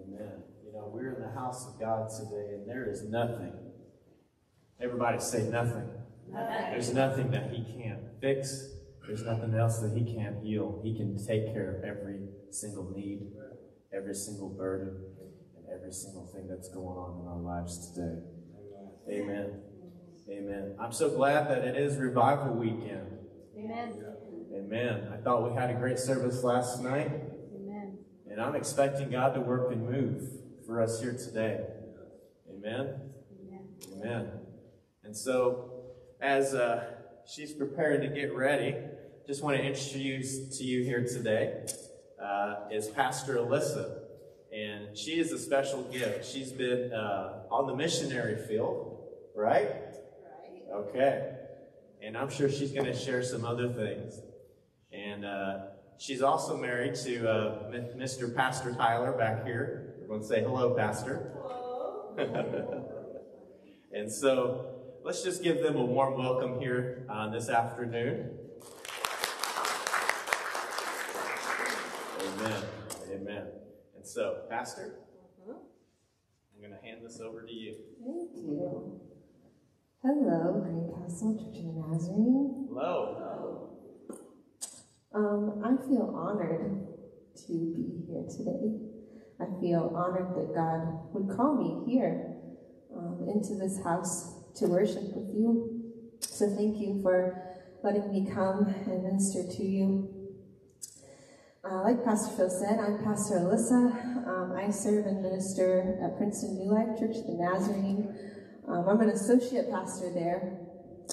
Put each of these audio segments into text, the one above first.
Amen. You know, we're in the house of God today, and there is nothing. Everybody say nothing. Nothing. There's nothing that He can't fix. There's nothing else that He can't heal. He can take care of every single need, every single burden, and every single thing that's going on in our lives today. Amen. Amen. I'm so glad that it is revival weekend. Amen. Amen. I thought we had a great service last night. And I'm expecting God to work and move for us here today. Amen. Amen. Amen. And so, as uh, she's preparing to get ready, just want to introduce to you here today uh, is Pastor Alyssa. And she is a special gift. She's been uh, on the missionary field, right? Right. Okay. And I'm sure she's going to share some other things. And uh, she's also married to uh, Mr. Pastor Tyler back here. Everyone say hello, Pastor. and so let's just give them a warm welcome here uh, this afternoon. Amen. Amen. And so, Pastor, I'm going to hand this over to you. Thank you. Hello, Greencastle Church of the Nazarene. Hello. Um, I feel honored to be here today. I feel honored that God would call me here um, into this house to worship with you. So thank you for letting me come and minister to you. Uh, like Pastor Phil said, I'm Pastor Alyssa. Um, I serve and minister at Princeton New Life Church the Nazarene. Um, I'm an associate pastor there,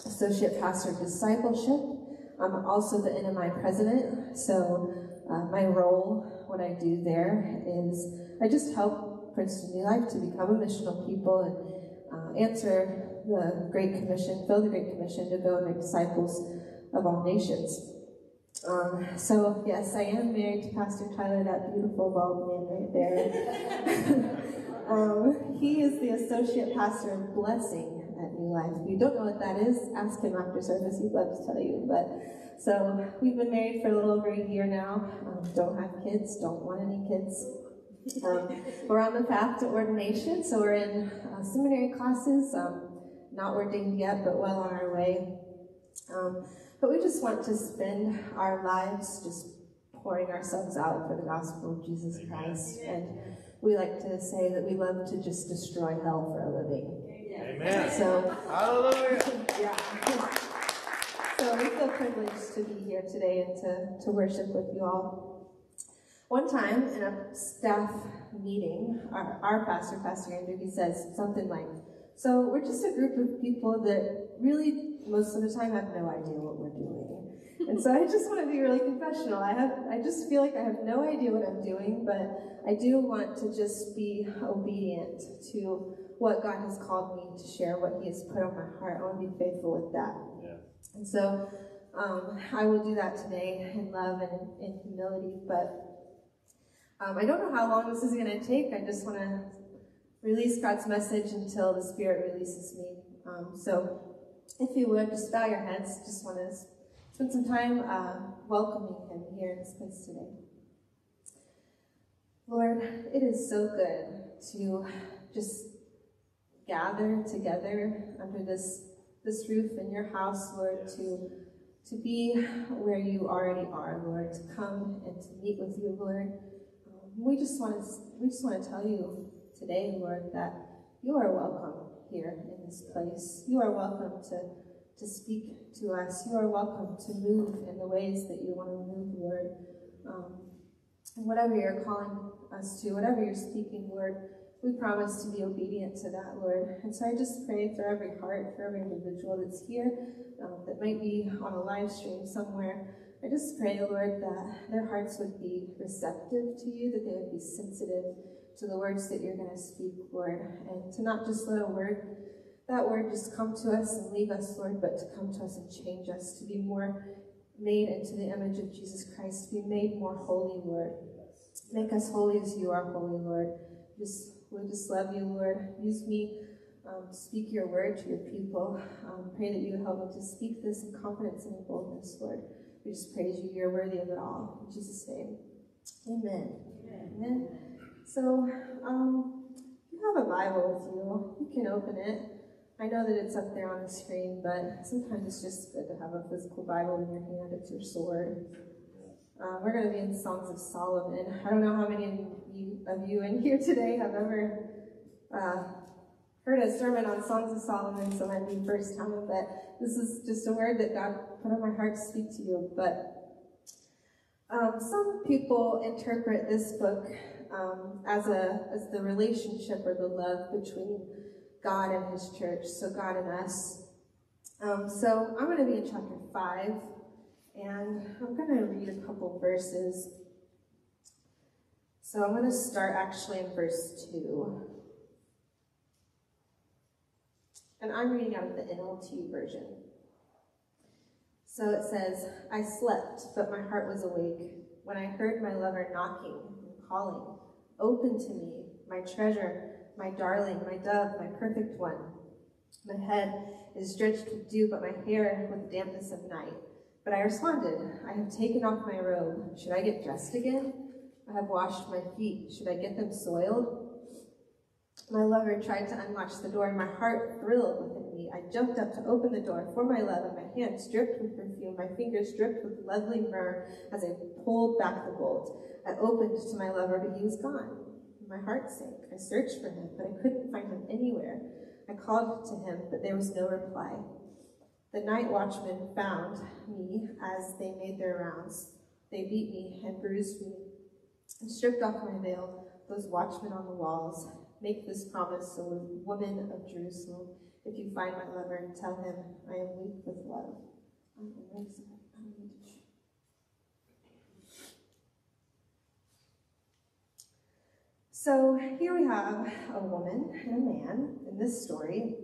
associate pastor of discipleship. I'm also the NMI president, so uh, my role, what I do there is I just help Princeton New Life to become a missional people and uh, answer the Great Commission, fill the Great Commission to go and make disciples of all nations. Um, so yes, I am married to Pastor Tyler, that beautiful bald man right there. um, he is the associate pastor of blessing at New Life. If you don't know what that is, ask him after service. He'd love to tell you. But so we've been married for a little over a year now. Um, don't have kids. Don't want any kids. Um, we're on the path to ordination, so we're in uh, seminary classes. Um, not ordained yet, but well on our way. Um, but we just want to spend our lives just pouring ourselves out for the gospel of Jesus Christ. And we like to say that we love to just destroy hell for a living. Amen. So, Hallelujah. yeah. So we feel privileged to be here today and to, to worship with you all. One time in a staff meeting, our, our pastor, Pastor Andrew, he says something like, so we're just a group of people that really most of the time have no idea what we're doing. And so I just want to be really confessional. I have I just feel like I have no idea what I'm doing, but I do want to just be obedient to what God has called me to share, what He has put on my heart. I want to be faithful with that. Yeah. And so um, I will do that today in love and in humility. But um, I don't know how long this is going to take. I just want to release God's message until the Spirit releases me. Um, so if you would, just bow your heads. Just want to spend some time uh, welcoming Him here in this place today. Lord, it is so good to just gather together under this this roof in your house, Lord, to to be where you already are, Lord, to come and to meet with you, Lord. Um, we just want to we just want to tell you today, Lord, that you are welcome here in this place. You are welcome to to speak to us. You are welcome to move in the ways that you want to move, Lord. Um, and whatever you're calling us to, whatever you're speaking, Lord, we promise to be obedient to that, Lord. And so I just pray for every heart, for every individual that's here, um, that might be on a live stream somewhere. I just pray, Lord, that their hearts would be receptive to you, that they would be sensitive to the words that you're going to speak, Lord, and to not just let a word, that word just come to us and leave us, Lord, but to come to us and change us, to be more made into the image of Jesus Christ, to be made more holy, Lord. Make us holy as you are holy, Lord. Just we just love you, Lord. Use me um, to speak your word to your people. Um, pray that you help me to speak this in confidence and in boldness, Lord. We just praise you. You're worthy of it all. In Jesus' name, Amen. Amen. So, um, you have a Bible with you. You can open it. I know that it's up there on the screen, but sometimes it's just good to have a physical Bible in your hand. It's your sword. Uh, we're going to be in the Songs of Solomon. I don't know how many you, of you in here today have ever uh, heard a sermon on Songs of Solomon, so might be first time, but this is just a word that God put on my heart to speak to you. But um, some people interpret this book um, as a as the relationship or the love between God and His church, so God and us. Um, so I'm going to be in chapter five, and I'm going to read a couple verses. So I'm going to start actually in verse two. And I'm reading out of the NLT version. So it says, I slept, but my heart was awake when I heard my lover knocking and calling, Open to me, my treasure, my darling, my dove, my perfect one. My head is drenched with dew, but my hair with the dampness of night. But I responded, I have taken off my robe. Should I get dressed again? I have washed my feet. Should I get them soiled? My lover tried to unlatch the door, and my heart thrilled within me. I jumped up to open the door for my love, and my hands dripped with perfume, my fingers dripped with lovely myrrh as I pulled back the bolt. I opened to my lover, but he was gone. My heart sank. I searched for him, but I couldn't find him anywhere. I called to him, but there was no reply. The night watchmen found me as they made their rounds. They beat me and bruised me and stripped off my veil. Those watchmen on the walls make this promise, O woman of Jerusalem. If you find my lover, tell him I am weak with love. So here we have a woman and a man in this story.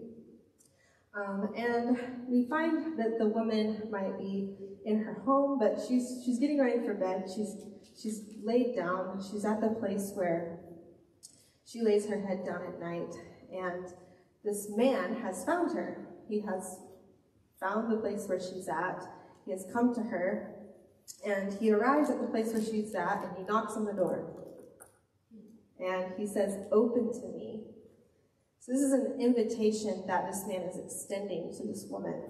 Um, and we find that the woman might be in her home, but she's she's getting ready for bed. She's she's laid down. She's at the place where she lays her head down at night, and this man has found her. He has found the place where she's at. He has come to her, and he arrives at the place where she's at, and he knocks on the door. And he says, Open to me. So this is an invitation that this man is extending to this woman.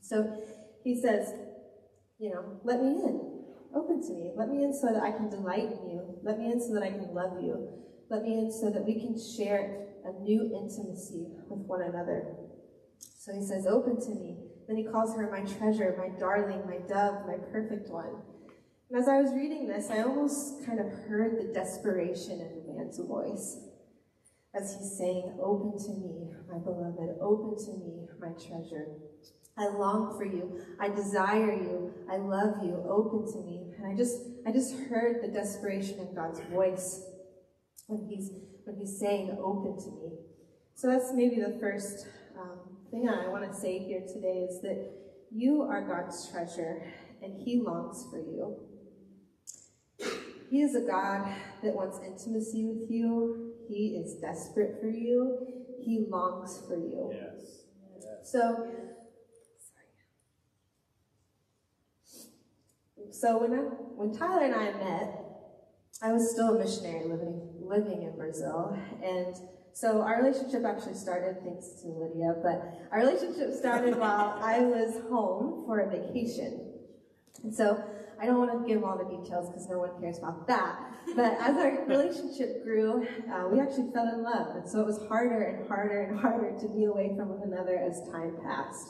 So he says, you know, let me in. Open to me. Let me in so that I can delight in you. Let me in so that I can love you. Let me in so that we can share a new intimacy with one another. So he says, Open to me. Then he calls her my treasure, my darling, my dove, my perfect one. And as I was reading this, I almost kind of heard the desperation in the man's voice as he's saying, Open to me, my beloved, open to me, my treasure. I long for you. I desire you. I love you. Open to me. And I just, I just heard the desperation in God's voice when he's, when he's saying, open to me. So that's maybe the first um, thing I want to say here today is that you are God's treasure and he longs for you. He is a God that wants intimacy with you. He is desperate for you. He longs for you. Yes. yes. So, so when I, when Tyler and I met, I was still a missionary living living in Brazil, and so our relationship actually started thanks to Lydia. But our relationship started while I was home for a vacation, and so I don't want to give all the details because no one cares about that. But as our relationship grew, uh, we actually fell in love. And so it was harder and harder and harder to be away from one another as time passed.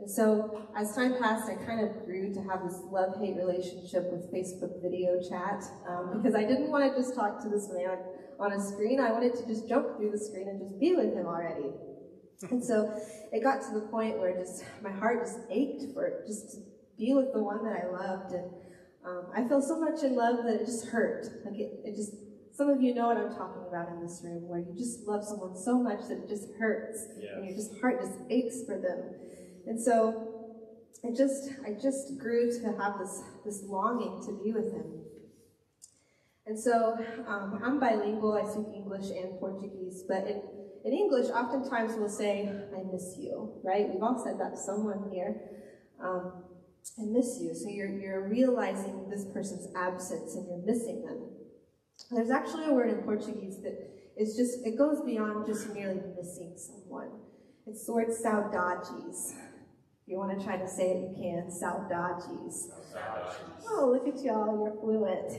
And so as time passed, I kind of grew to have this love-hate relationship with Facebook video chat um, because I didn't want to just talk to this man on a screen. I wanted to just jump through the screen and just be with him already. And so it got to the point where just my heart just ached for just to be with the one that I loved. And um, I feel so much in love that it just hurt. Like it, it just, some of you know what I'm talking about in this room, where you just love someone so much that it just hurts, yes. and your just heart just aches for them. And so, I just, I just grew to have this this longing to be with him. And so, um, I'm bilingual. I speak English and Portuguese, but in in English, oftentimes we'll say, "I miss you," right? We've all said that to someone here. Um, and miss you. So you're, you're realizing this person's absence and you're missing them. There's actually a word in Portuguese that is just, it goes beyond just merely missing someone. It's the word saudades. You want to try to say it, you can. Saudades. Oh, look at y'all, you're fluent.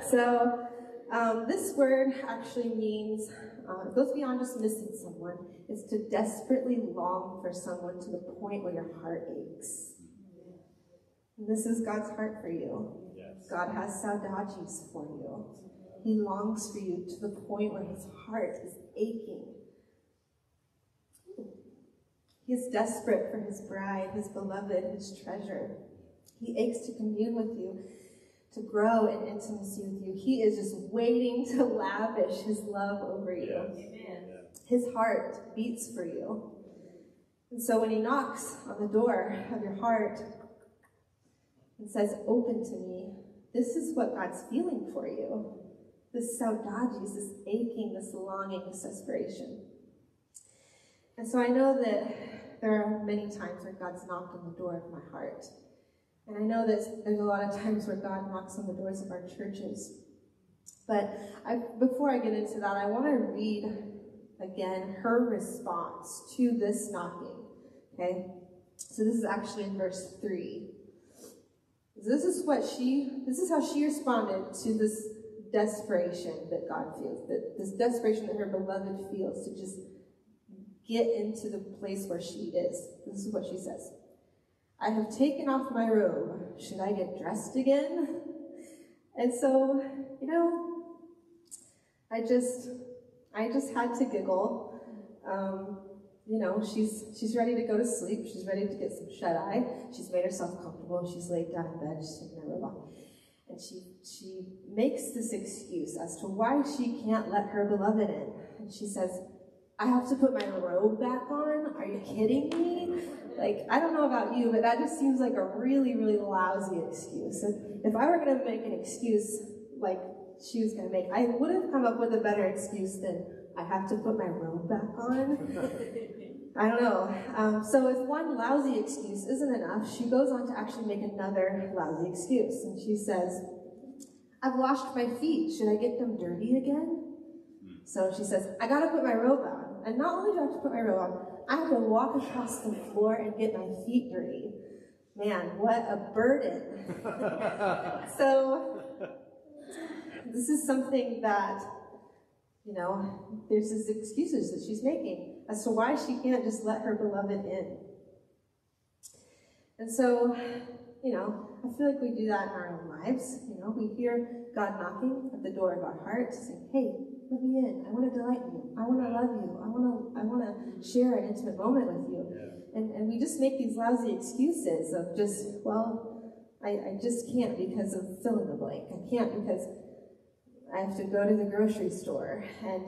so, um, this word actually means, uh, it goes beyond just missing someone. It's to desperately long for someone to the point where your heart aches. And this is God's heart for you. Yes. God has saudades for you. He longs for you to the point where his heart is aching. He is desperate for his bride, his beloved, his treasure. He aches to commune with you, to grow in intimacy with you. He is just waiting to lavish his love over you. Yes. His heart beats for you. And so when he knocks on the door of your heart and says, Open to me, this is what God's feeling for you. This saudades, this aching, this longing, this desperation. And so I know that there are many times where God's knocked on the door of my heart. And I know that there's a lot of times where God knocks on the doors of our churches. But I, before I get into that, I want to read again her response to this knocking. Okay? So this is actually in verse 3. This is what she, this is how she responded to this desperation that God feels, that this desperation that her beloved feels to just get into the place where she is. This is what she says. I have taken off my robe. Should I get dressed again? And so, you know, I just, I just had to giggle. Um, you know, she's she's ready to go to sleep. She's ready to get some shut eye. She's made herself comfortable. She's laid down in bed. She's taken her robe off, and she she makes this excuse as to why she can't let her beloved in. And she says, "I have to put my robe back on. Are you kidding me? Like, I don't know about you, but that just seems like a really really lousy excuse. And if I were going to make an excuse like she was going to make, I would have come up with a better excuse than." I have to put my robe back on. I don't know. Um, so if one lousy excuse isn't enough, she goes on to actually make another lousy excuse. And she says, I've washed my feet. Should I get them dirty again? So she says, I gotta put my robe on. And not only do I have to put my robe on, I have to walk across the floor and get my feet dirty. Man, what a burden. so this is something that you know, there's these excuses that she's making as to why she can't just let her beloved in. And so, you know, I feel like we do that in our own lives. You know, we hear God knocking at the door of our heart, saying, "Hey, let me in. I want to delight you. I want to love you. I want to. I want to share an intimate moment with you." Yeah. And and we just make these lousy excuses of just, well, I, I just can't because of fill in the blank. I can't because I have to go to the grocery store. And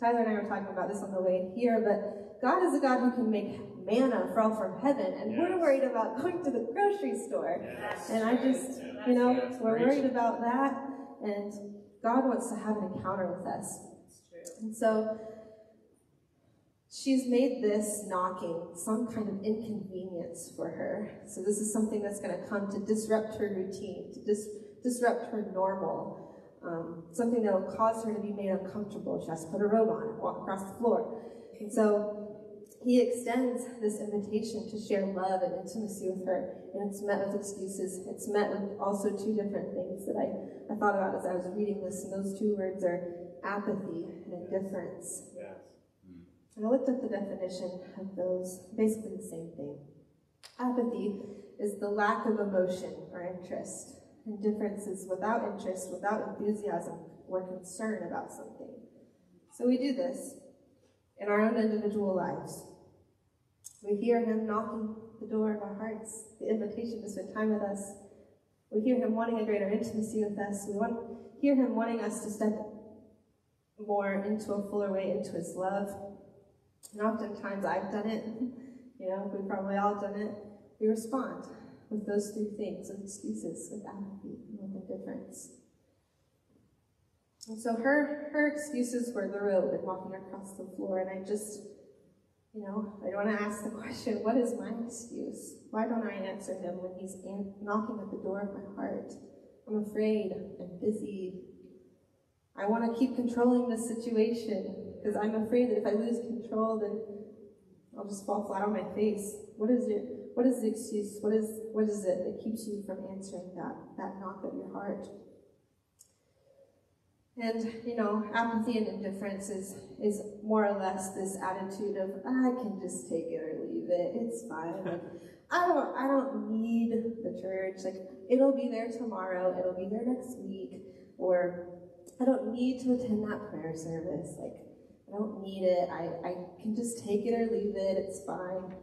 Tyler and I were talking about this on the way here, but God is a God who can make manna fall from heaven, and yes. we're worried about going to the grocery store. Yes. And I just, you know, we're worried about that, and God wants to have an encounter with us. And so she's made this knocking some kind of inconvenience for her. So this is something that's going to come to disrupt her routine, to dis- disrupt her normal um, something that will cause her to be made uncomfortable. She has to put a robe on and walk across the floor. And so he extends this invitation to share love and intimacy with her, and it's met with excuses. It's met with also two different things that I, I thought about as I was reading this, and those two words are apathy and indifference. Yes. And I looked up the definition of those, basically the same thing. Apathy is the lack of emotion or interest. Indifference is without interest, without enthusiasm or concern about something. So we do this in our own individual lives. We hear him knocking the door of our hearts, the invitation to spend time with us. We hear him wanting a greater intimacy with us. We want, hear him wanting us to step more into a fuller way into his love. And oftentimes I've done it, you know, we've probably all done it. We respond with those three things of excuses, with apathy, with indifference. And so her her excuses were the robe and walking across the floor, and I just, You know, I don't want to ask the question, what is my excuse? Why don't I answer him when he's knocking at the door of my heart? I'm afraid, I'm busy. I want to keep controlling the situation because I'm afraid that if I lose control, then I'll just fall flat on my face. What is it? What is the excuse? What is what is it that keeps you from answering that that knock at your heart? And you know, apathy and indifference is is more or less this attitude of I can just take it or leave it. It's fine. I don't I don't need the church. Like it'll be there tomorrow. It'll be there next week. Or I don't need to attend that prayer service. Like I don't need it. I, I can just take it or leave it. It's fine.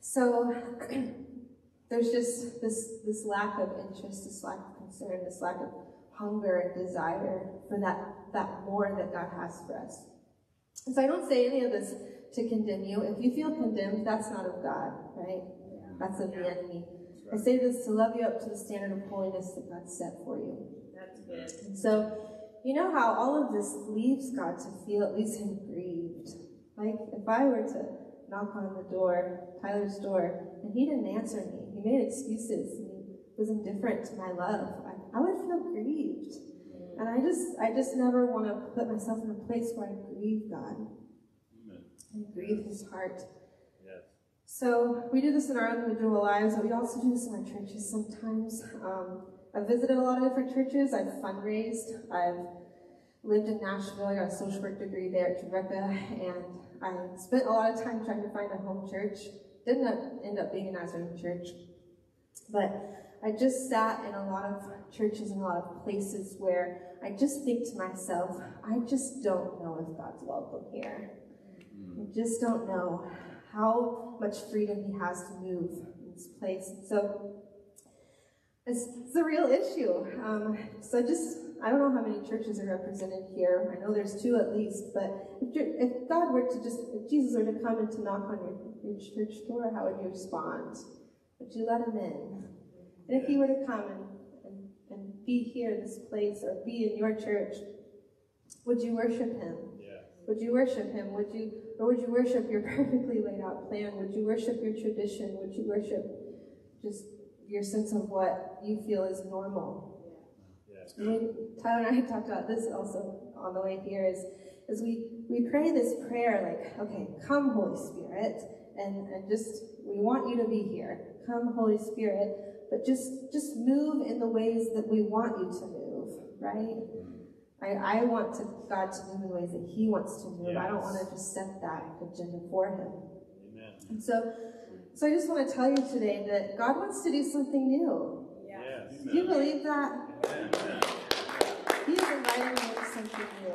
So there's just this this lack of interest, this lack of concern, this lack of hunger and desire for that that more that God has for us. And so I don't say any of this to condemn you. If you feel condemned, that's not of God, right? That's of the enemy. I say this to love you up to the standard of holiness that God set for you. That's good. And so, you know how all of this leaves God to feel, at least him grieved. Like, if I were to knock on the door, Tyler's door, and he didn't answer me, he made excuses, and he was indifferent to my love, I, I would feel grieved. And I just, I just never want to put myself in a place where I grieve God and grieve his heart. Yes. So we do this in our individual lives, but we also do this in our churches sometimes. Um, I've visited a lot of different churches. I've fundraised. I've lived in Nashville. I got a social work degree there at Trevecca, and I spent a lot of time trying to find a home church. Didn't end up being a Nazarene church, but I just sat in a lot of churches and a lot of places where I just think to myself, I just don't know if God's welcome here. I just don't know how much freedom he has to move in this place. So it's, it's a real issue. Um, so I just, I don't know how many churches are represented here. I know there's two at least, but if, if God were to just, if Jesus were to come and to knock on your, your church door, how would you respond? Would you let him in? And if he were to come and, and, and be here in this place or be in your church, would you worship him? Yeah. Would you worship him? Would you, or would you worship your perfectly laid out plan? Would you worship your tradition? Would you worship just your sense of what you feel is normal? Yes. And Tyler and I talked about this also on the way here. Is is we we pray this prayer like, okay, come Holy Spirit, and and just we want you to be here. Come Holy Spirit, but just just move in the ways that we want you to move, right? I, I want to, God to move in the ways that He wants to move. I don't want to just set that agenda for Him. Amen. And so, so I just want to tell you today that God wants to do something new. Yeah. Yes. Do you believe that? Amen. He is inviting you to something new.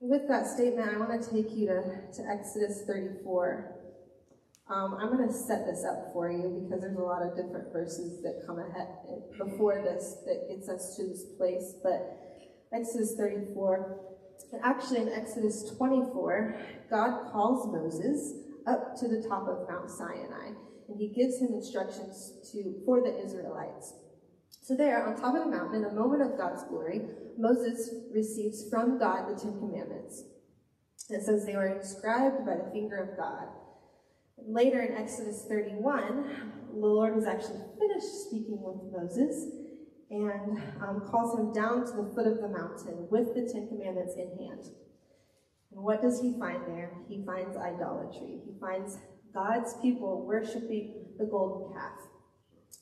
With that statement, I want to take you to, to Exodus 34. Um, I'm going to set this up for you because there's a lot of different verses that come ahead before this that gets us to this place. But Exodus 34, actually in Exodus 24, God calls Moses up to the top of Mount Sinai, and he gives him instructions to for the Israelites. So there, on top of the mountain, in a moment of God's glory, Moses receives from God the Ten Commandments. And it says they were inscribed by the finger of God. Later in Exodus 31, the Lord was actually finished speaking with Moses and um, calls him down to the foot of the mountain with the Ten Commandments in hand. And what does he find there? He finds idolatry. He finds God's people worshiping the golden calf.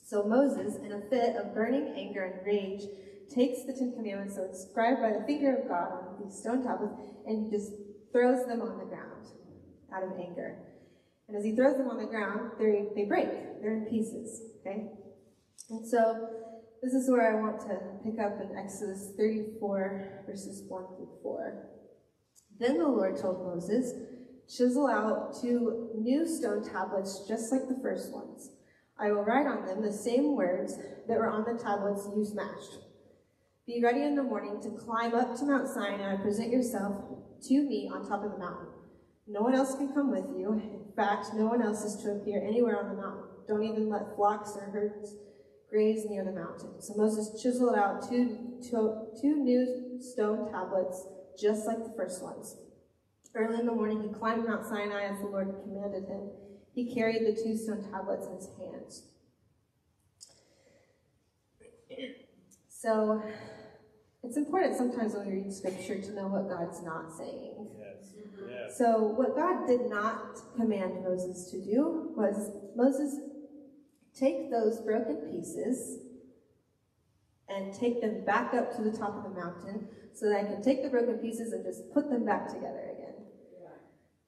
So Moses, in a fit of burning anger and rage, takes the Ten Commandments, so inscribed by the finger of God on these stone tablets, and he just throws them on the ground out of anger. And as he throws them on the ground, they, they break. They're in pieces, okay? And so this is where I want to pick up in Exodus 34, verses 1 through 4. Then the Lord told Moses, Chisel out two new stone tablets just like the first ones. I will write on them the same words that were on the tablets you smashed. Be ready in the morning to climb up to Mount Sinai and present yourself to me on top of the mountain. No one else can come with you. Fact, no one else is to appear anywhere on the mountain. Don't even let flocks or herds graze near the mountain. So Moses chiseled out two, two, two new stone tablets just like the first ones. Early in the morning, he climbed Mount Sinai as the Lord commanded him. He carried the two stone tablets in his hands. So, it's important sometimes when we read scripture to know what God's not saying. So, what God did not command Moses to do was Moses take those broken pieces and take them back up to the top of the mountain so that I can take the broken pieces and just put them back together again.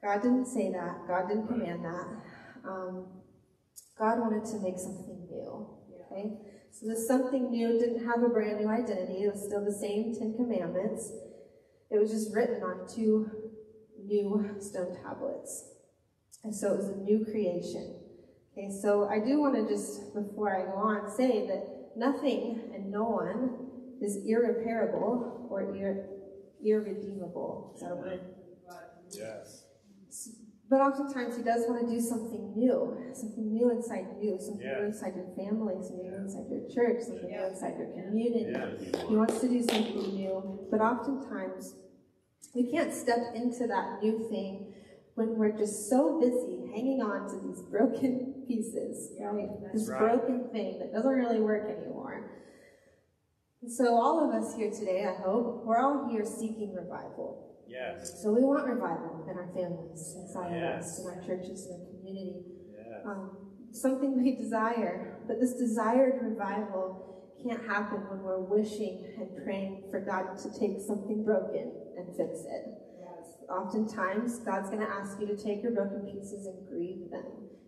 God didn't say that. God didn't command that. Um, God wanted to make something new. Okay? So this something new didn't have a brand new identity. It was still the same Ten Commandments. It was just written on two new stone tablets. And so it was a new creation. Okay, so I do want to just, before I go on, say that nothing and no one is irreparable or ir- irredeemable. Is that a word? Yes. But oftentimes he does want to do something new, something new inside you, something Yeah. new inside your family, something new inside your church, something new inside your community. Yes. He wants to do something new, but oftentimes we can't step into that new thing when we're just so busy hanging on to these broken pieces, right? This right. broken thing that doesn't really work anymore. And so all of us here today, I hope, we're all here seeking revival. Yes. So we want revival in our families, inside of us, in our churches, in our community. Yes. Um, something we desire, but this desired revival can't happen when we're wishing and praying for God to take something broken and fix it. Oftentimes, God's going to ask you to take your broken pieces and grieve them.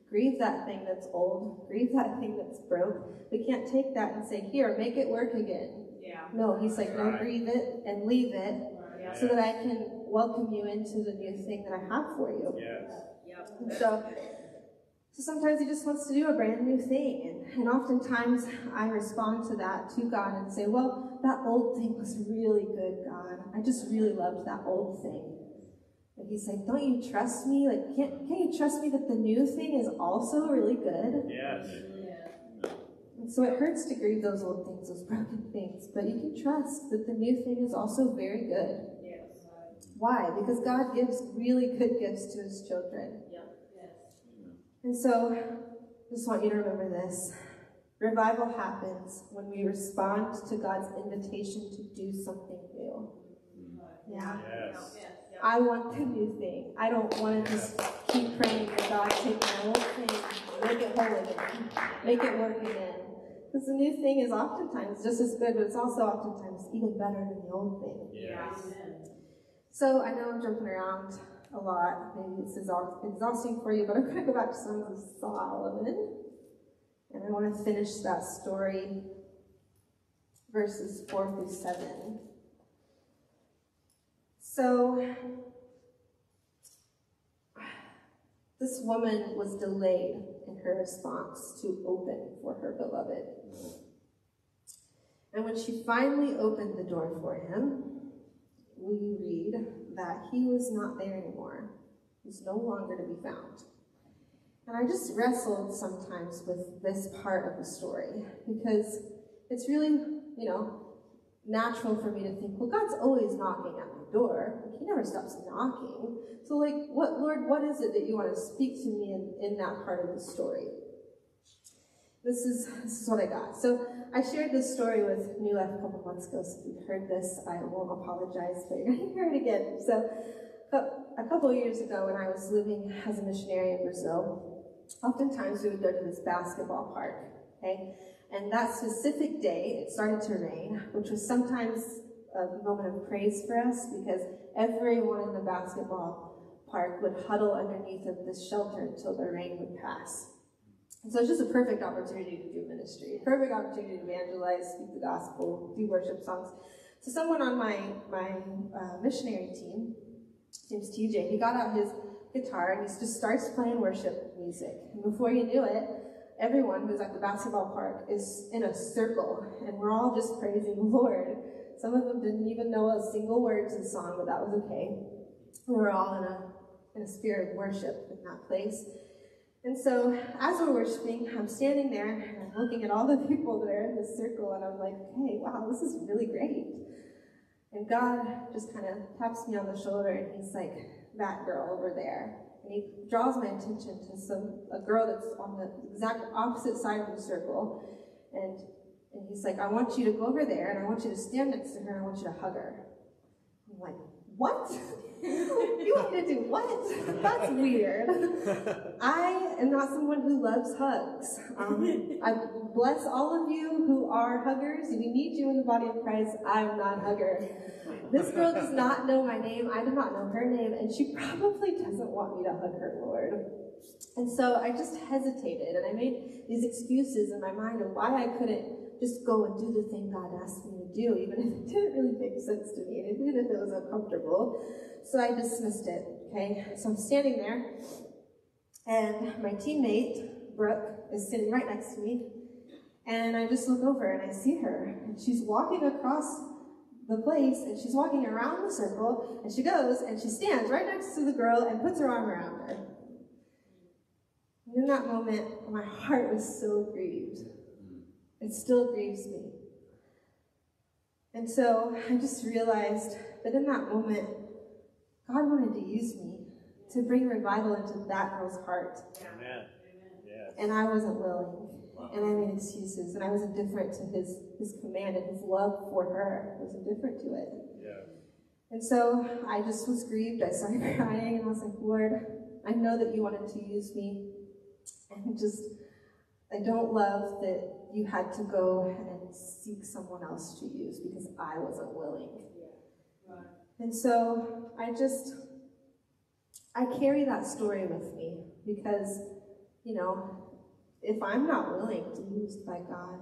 Grieve that thing that's old. Grieve that thing that's broke. We can't take that and say, here, make it work again. Yeah. No, he's like, no, grieve it and leave it Yeah. so that I can welcome you into the new thing that I have for you. Yes. Yep. So, so sometimes he just wants to do a brand new thing. And, and oftentimes I respond to that to God and say, well, that old thing was really good, God. I just really loved that old thing. And he's like, don't you trust me? Like, can't, can't you trust me that the new thing is also really good? Yes. And so it hurts to grieve those old things, those broken things, but you can trust that the new thing is also very good. Yes. Why? Because God gives really good gifts to his children. Yep. Yes. And so, I just want you to remember this. Revival happens when we respond to God's invitation to do something new. Mm-hmm. Yeah. Yes. Yes. I want the new thing. I don't want to just keep praying that God take my old thing, make it whole again, make it work again. Because the new thing is oftentimes just as good, but it's also oftentimes even better than the old thing. Yes. So I know I'm jumping around a lot. Maybe this is exhausting for you, but I'm going to go back to Songs of Solomon. And I want to finish that story, verses 4 through 7. So, this woman was delayed in her response to open for her beloved. And when she finally opened the door for him, we read that he was not there anymore. He's no longer to be found. And I just wrestled sometimes with this part of the story because it's really, you know, natural for me to think, well, God's always knocking at my door. He never stops knocking. So, like, what, Lord, what is it that you want to speak to me in, in that part of the story? This is, this is what I got. So I shared this story with New Life a couple months ago, so if you've heard this, I won't apologize, but you're going to hear it again. So a couple years ago when I was living as a missionary in Brazil, oftentimes we would go to this basketball park, okay? And that specific day, it started to rain, which was sometimes a moment of praise for us because everyone in the basketball park would huddle underneath of this shelter until the rain would pass. And so it's just a perfect opportunity to do ministry, perfect opportunity to evangelize, speak the gospel, do worship songs. So someone on my my uh, missionary team, his name's TJ, he got out his guitar and he just starts playing worship music. And before you knew it, everyone who's at the basketball park is in a circle, and we're all just praising the Lord. Some of them didn't even know a single word to the song, but that was okay. We were all in a in a spirit of worship in that place. And so, as we're worshiping, I'm standing there and I'm looking at all the people that are in this circle, and I'm like, hey, wow, this is really great. And God just kind of taps me on the shoulder and He's like, that girl over there. And he draws my attention to some a girl that's on the exact opposite side of the circle. And and he's like, I want you to go over there and I want you to stand next to her and I want you to hug her. I'm like, what? you want me to do what? That's weird. I am not someone who loves hugs. Um, I bless all of you who are huggers. We need you in the body of Christ. I'm not a hugger. This girl does not know my name. I do not know her name, and she probably doesn't want me to hug her, Lord. And so I just hesitated, and I made these excuses in my mind of why I couldn't just go and do the thing God asked me to do, even if it didn't really make sense to me, and even if it was uncomfortable. So I dismissed it. Okay, so I'm standing there, and my teammate Brooke is sitting right next to me, and I just look over and I see her, and she's walking across the place, and she's walking around the circle, and she goes and she stands right next to the girl and puts her arm around her. And in that moment, my heart was so grieved. It still grieves me. And so I just realized that in that moment, God wanted to use me to bring revival into that girl's heart. Amen. And I wasn't willing. And I made excuses. And I was indifferent to his, his command and his love for her. I was indifferent to it. Yeah. And so I just was grieved. I started crying and I was like, Lord, I know that you wanted to use me. And just, I don't love that you had to go and seek someone else to use because I wasn't willing. And so I just, I carry that story with me because, you know, if I'm not willing to be used by God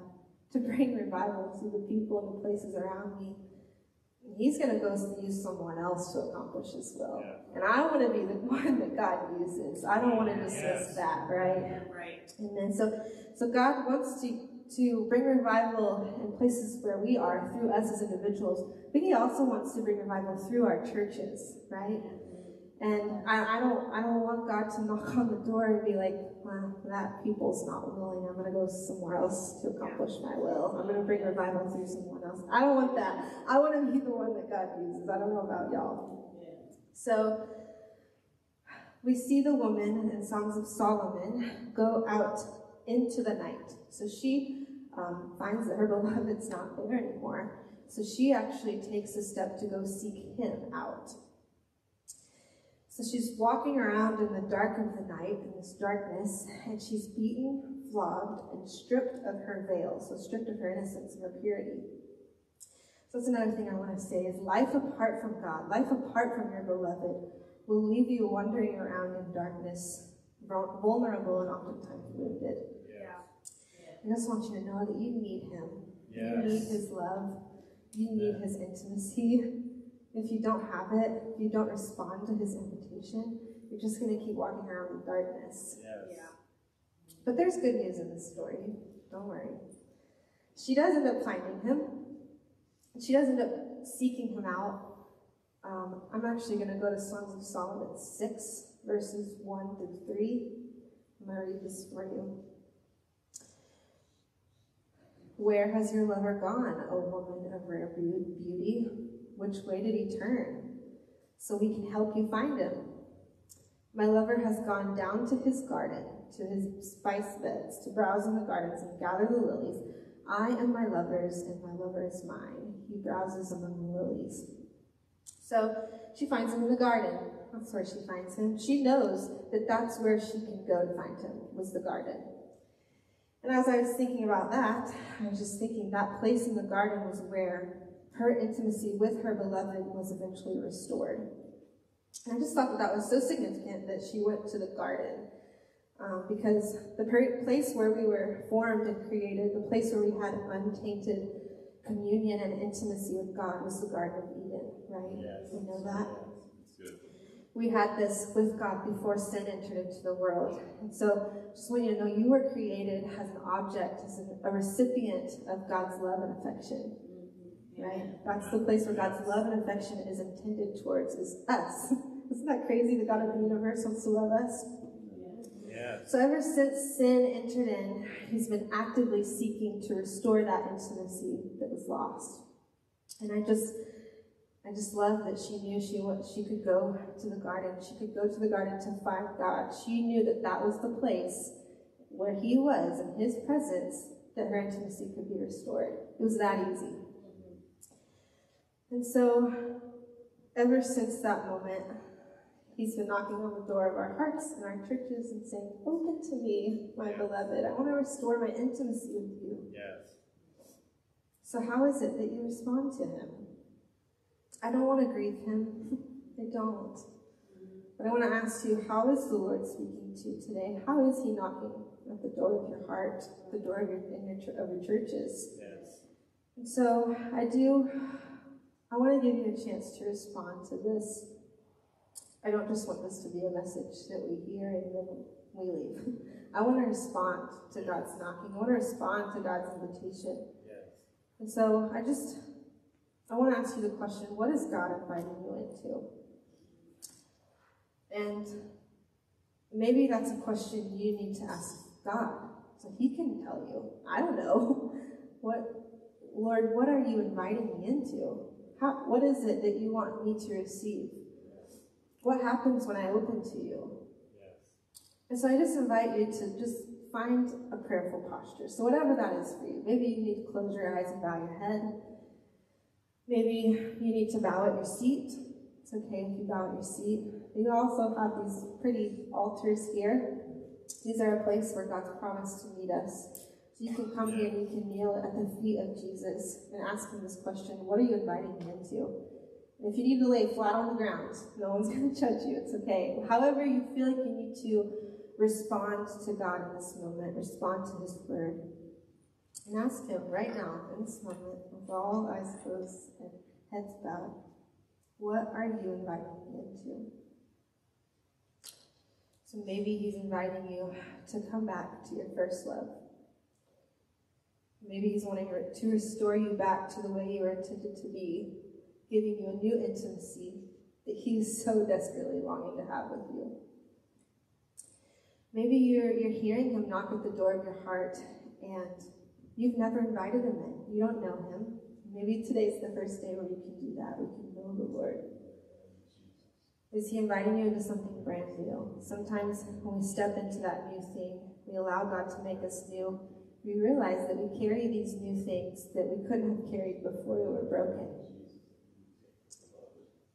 to bring revival to the people and the places around me, He's going to go use someone else to accomplish His will. Yeah. And I want to be the one that God uses. I don't want to dismiss Yes. that, right? Right. And then So, so God wants to to bring revival in places where we are through us as individuals, but He also wants to bring revival through our churches, right? And I, I don't I don't want God to knock on the door and be like, well, that people's not willing. I'm going to go somewhere else to accomplish my will. I'm going to bring revival through someone else. I don't want that. I want to be the one that God uses. I don't know about y'all. So we see the woman in Songs of Solomon go out into the night. So she um, finds that her beloved's not there anymore. So she actually takes a step to go seek him out. So she's walking around in the dark of the night, in this darkness, and she's beaten, flogged, and stripped of her veil. So stripped of her innocence and her purity. So that's another thing I want to say is life apart from God, life apart from your beloved, will leave you wandering around in darkness, vulnerable and oftentimes wounded. Yeah. I just want you to know that you need him. You need his love. You need Amen. his intimacy. If you don't have it, if you don't respond to his invitation, you're just going to keep walking around in darkness. Yes. But there's good news in this story. Don't worry. She does end up finding him. She does end up seeking him out. Um, I'm actually going to go to Songs of Solomon 6, verses 1 through 3. I'm going to read this for you. Where has your lover gone, O woman of rare beauty? Which way did he turn? So we can help you find him. My lover has gone down to his garden, to his spice beds, to browse in the gardens and gather the lilies. I am my lover's, and my lover is mine. He browses among the lilies. So she finds him in the garden. That's where she finds him. She knows that that's where she can go to find him, was the garden. And as I was thinking about that, I was just thinking that place in the garden was where her intimacy with her beloved was eventually restored. And I just thought that that was so significant that she went to the garden. Um, because the per- place where we were formed and created, the place where we had an untainted communion and intimacy with God was the Garden of Eden, right? Yes. We know that. We had this with God before sin entered into the world. And so just want you to know you were created as an object, as a, recipient of God's love and affection. Right? That's the place where God's love and affection is intended towards is us. Isn't that crazy? The God of the universe wants to love us. So ever since sin entered in, he's been actively seeking to restore that intimacy that was lost. And I just I just love that she knew she she could go to the garden. She could go to the garden to find God. She knew that that was the place where He was in His presence that her intimacy could be restored. It was that easy. And so, ever since that moment, He's been knocking on the door of our hearts and our churches and saying, Open to me, my beloved. I want to restore my intimacy with you. Yes. So, how is it that you respond to Him? I don't want to grieve Him. I don't. But I want to ask you, how is the Lord speaking to you today? How is He knocking at the door of your heart, the door of your, in your, of your churches? Yes. And so I do, I want to give you a chance to respond to this. I don't just want this to be a message that we hear and then we leave. I want to respond to God's knocking. I want to respond to God's invitation. Yes. And so I just, I want to ask you the question what is God inviting you into? And maybe that's a question you need to ask God. So He can tell you. I don't know. What, Lord, what are you inviting me into? How, what is it that you want me to receive? What happens when I open to you? Yes. And so I just invite you to just find a prayerful posture. So whatever that is for you. Maybe you need to close your eyes and bow your head. Maybe you need to bow at your seat. It's okay if you bow at your seat. You also have these pretty altars here. These are a place where God's promised to meet us. So you can come here and you can kneel at the feet of Jesus and ask him this question What are you inviting me into? And if you need to lay flat on the ground, no one's going to judge you. It's okay. However, you feel like you need to respond to God in this moment, respond to His word. And ask Him right now, in this moment, with all eyes closed and heads bowed, what are you inviting me into? So maybe He's inviting you to come back to your first love. Maybe He's wanting to restore you back to the way you were intended to be, giving you a new intimacy that He's so desperately longing to have with you. Maybe you're, you're hearing Him knock at the door of your heart and you've never invited Him in. You don't know Him. Maybe today's the first day where you can do that. We can know the Lord. Is He inviting you into something brand new? Sometimes when we step into that new thing, we allow God to make us new. We realize that we carry these new things that we couldn't have carried before we were broken.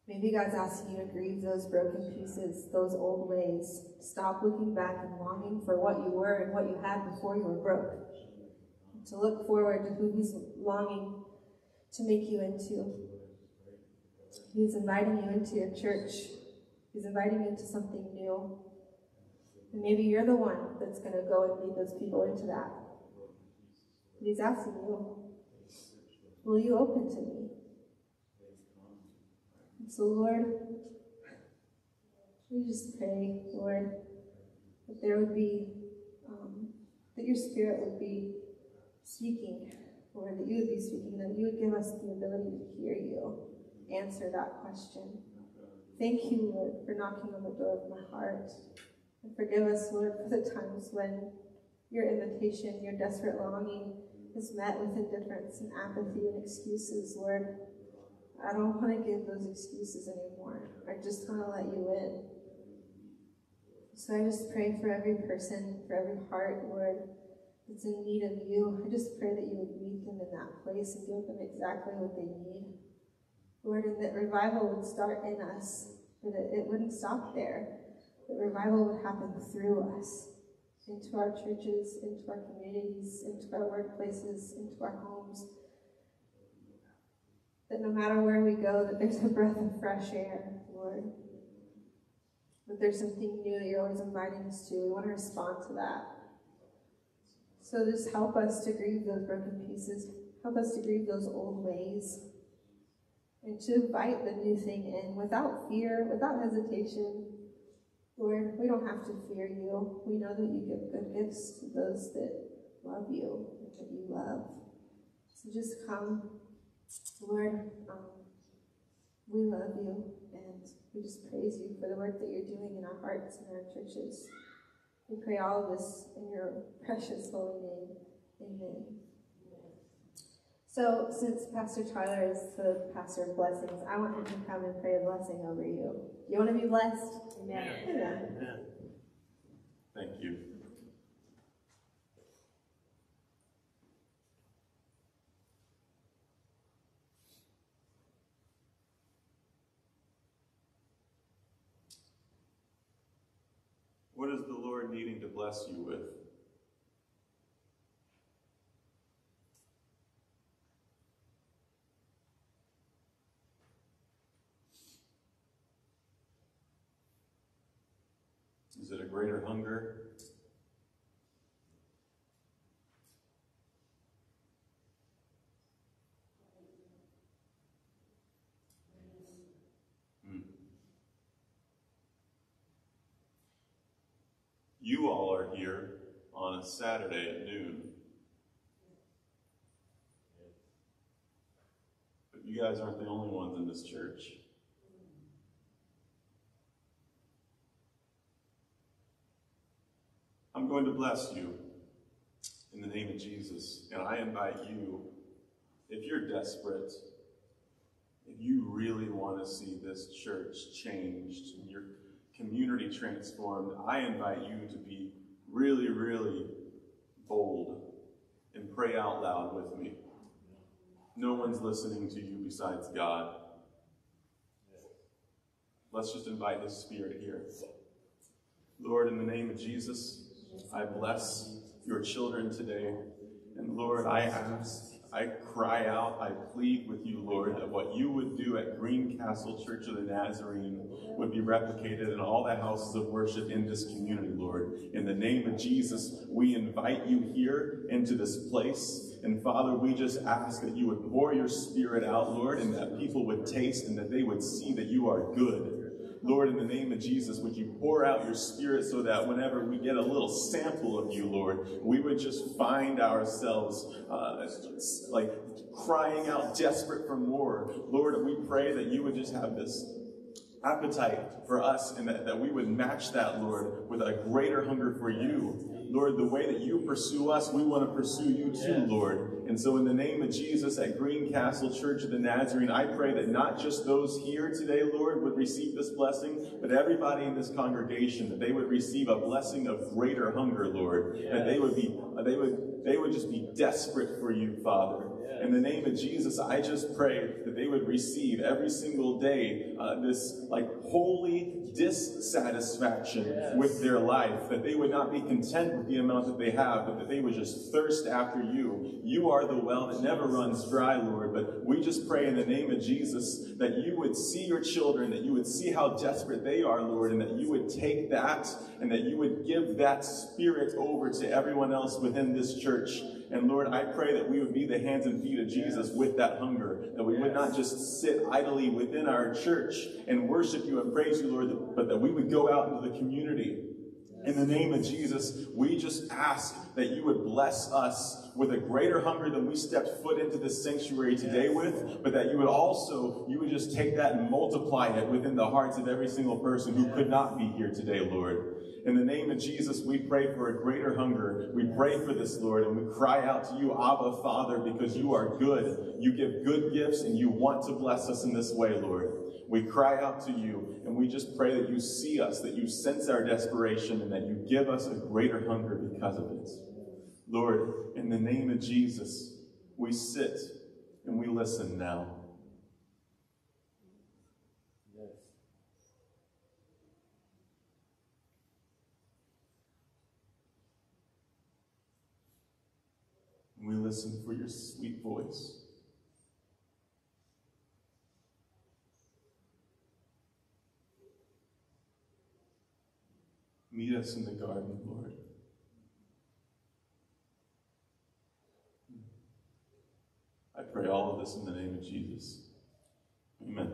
Maybe God's asking you to grieve those broken pieces, those old ways. Stop looking back and longing for what you were and what you had before you were broke. To look forward to who He's longing to make you into. He's inviting you into your church. He's inviting you into something new. And maybe you're the one that's going to go and lead those people into that. But he's asking you, will you open to me? And So, Lord, we just pray, Lord, that there would be, um, that your spirit would be speaking, Lord, that you would be speaking, that you would give us the ability to hear you answer that question. Thank you, Lord, for knocking on the door of my heart. And forgive us, Lord, for the times when your invitation, your desperate longing is met with indifference and apathy and excuses, Lord. I don't want to give those excuses anymore. I just want to let you in. So I just pray for every person, for every heart, Lord, that's in need of you. I just pray that you would meet them in that place and give them exactly what they need. Lord, and that revival would start in us, that it wouldn't stop there. That revival would happen through us, into our churches, into our communities, into our workplaces, into our homes that no matter where we go, that there's a breath of fresh air, Lord. That there's something new that you're always inviting us to. We want to respond to that. So just help us to grieve those broken pieces. Help us to grieve those old ways. And to invite the new thing in without fear, without hesitation. Lord, we don't have to fear you. We know that you give good gifts to those that love you and that you love. So just come Lord, um, we love you and we just praise you for the work that you're doing in our hearts and our churches. We pray all of this in your precious holy name. Amen. So, since Pastor Tyler is the pastor of blessings, I want him to come and pray a blessing over you. You want to be blessed? Amen. Amen. Amen. Thank you. What is the Lord needing to bless you with? Is it a greater hunger? Hmm. You all are here on a Saturday at noon. But you guys aren't the only ones in this church. I'm going to bless you in the name of Jesus. And I invite you, if you're desperate, if you really want to see this church changed and your community transformed, I invite you to be really, really bold and pray out loud with me. No one's listening to you besides God. Let's just invite His Spirit here. Lord, in the name of Jesus, I bless your children today. And Lord, I ask, I cry out, I plead with you, Lord, that what you would do at Greencastle Church of the Nazarene would be replicated in all the houses of worship in this community, Lord. In the name of Jesus, we invite you here into this place. And Father, we just ask that you would pour your spirit out, Lord, and that people would taste and that they would see that you are good. Lord, in the name of Jesus, would you pour out your spirit so that whenever we get a little sample of you, Lord, we would just find ourselves uh, like crying out desperate for more. Lord, we pray that you would just have this appetite for us and that, that we would match that, Lord, with a greater hunger for you. Lord, the way that you pursue us, we want to pursue you too, Lord. And so, in the name of Jesus at Greencastle Church of the Nazarene, I pray that not just those here today, Lord, would receive this blessing, but everybody in this congregation, that they would receive a blessing of greater hunger, Lord. That they would be, they would, they would just be desperate for you, Father. In the name of Jesus, I just pray that they would receive every single day uh, this like holy dissatisfaction with their life, that they would not be content with the amount that they have, but that they would just thirst after you. You are the well that never runs dry, Lord. But we just pray in the name of Jesus that you would see your children, that you would see how desperate they are, Lord, and that you would take that and that you would give that spirit over to everyone else within this church. And Lord, I pray that we would be the hands and feet of Jesus with that hunger, that we would not just sit idly within our church and worship you and praise you, Lord, but that we would go out into the community. In the name of Jesus, we just ask that you would bless us with a greater hunger than we stepped foot into this sanctuary today with, but that you would also, you would just take that and multiply it within the hearts of every single person who could not be here today, Lord. In the name of Jesus, we pray for a greater hunger. We pray for this, Lord, and we cry out to you, Abba, Father, because you are good. You give good gifts, and you want to bless us in this way, Lord. We cry out to you, and we just pray that you see us, that you sense our desperation, and that you give us a greater hunger because of it. Lord, in the name of Jesus, we sit and we listen now. And we listen for your sweet voice. Meet us in the garden, Lord. I pray all of this in the name of Jesus. Amen.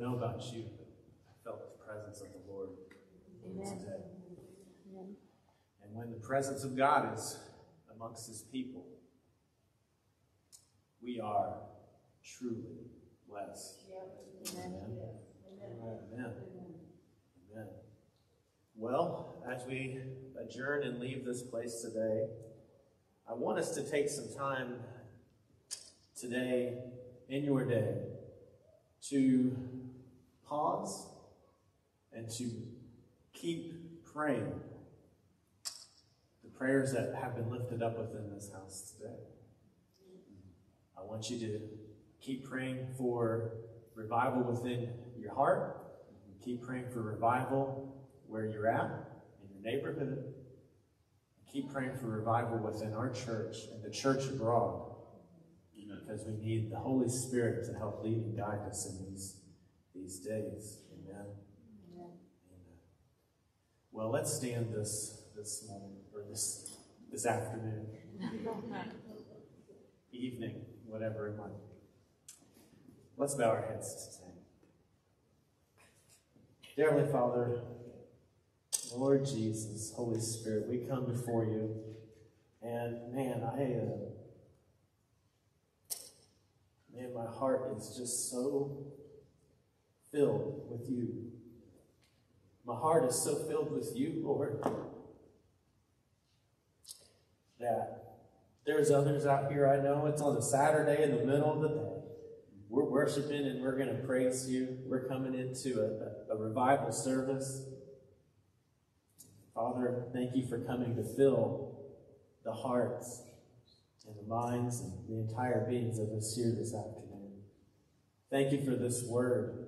Well, You, but I felt the presence of the Lord Amen. today. Amen. And when the presence of God is amongst his people, we are truly blessed. Amen. Amen. Amen. Amen. Well, as we adjourn and leave this place today, I want us to take some time today in your day to pause and to keep praying the prayers that have been lifted up within this house today. I want you to keep praying for revival within your heart. Keep praying for revival where you're at, in your neighborhood. Keep praying for revival within our church and the church abroad. Because we need the Holy Spirit to help lead and guide us in these, these days. Amen. Amen. Well, let's stand this this morning or this this afternoon, evening, whatever it might be. Let's bow our heads to sing. Dear Heavenly Father, Lord Jesus, Holy Spirit, we come before you, and man, I, uh, man, my heart is just so filled with you. My heart is so filled with you, Lord, that there's others out here I know. It's on a Saturday in the middle of the day. We're worshiping and we're going to praise you. We're coming into a, a, a revival service. Father, thank you for coming to fill the hearts and the minds and the entire beings of us here this afternoon. Thank you for this word,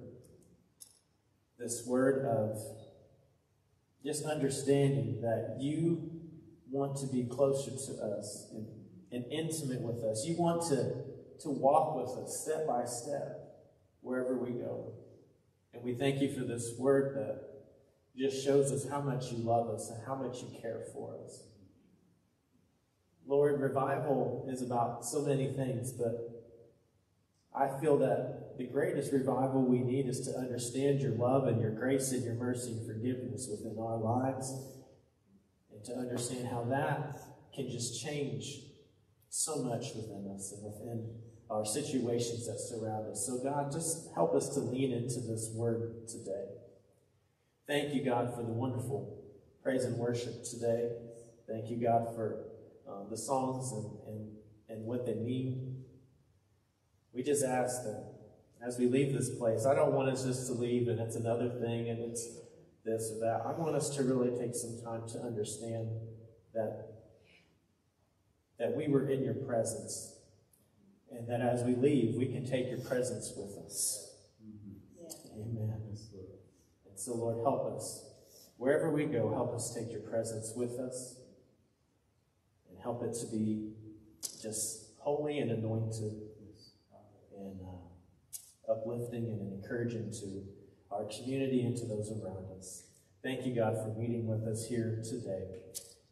this word of just understanding that you want to be closer to us and, and intimate with us. You want to, to walk with us step by step wherever we go. And we thank you for this word that just shows us how much you love us and how much you care for us. Lord, revival is about so many things, but I feel that the greatest revival we need is to understand your love and your grace and your mercy and forgiveness within our lives, and to understand how that can just change so much within us and within our situations that surround us. So, God, just help us to lean into this word today. Thank you, God, for the wonderful praise and worship today. Thank you, God, for uh, the songs and, and, and what they mean. We just ask that as we leave this place, I don't want us just to leave and it's another thing and it's this or that. I want us to really take some time to understand that, that we were in your presence and that as we leave, we can take your presence with us. Mm-hmm. Amen. And so, Lord, help us. Wherever we go, help us take your presence with us and help it to be just holy and anointed uplifting and encouraging to our community and to those around us. Thank you, God, for meeting with us here today.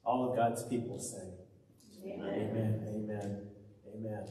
All of God's people say, Amen. Amen. Amen. Amen.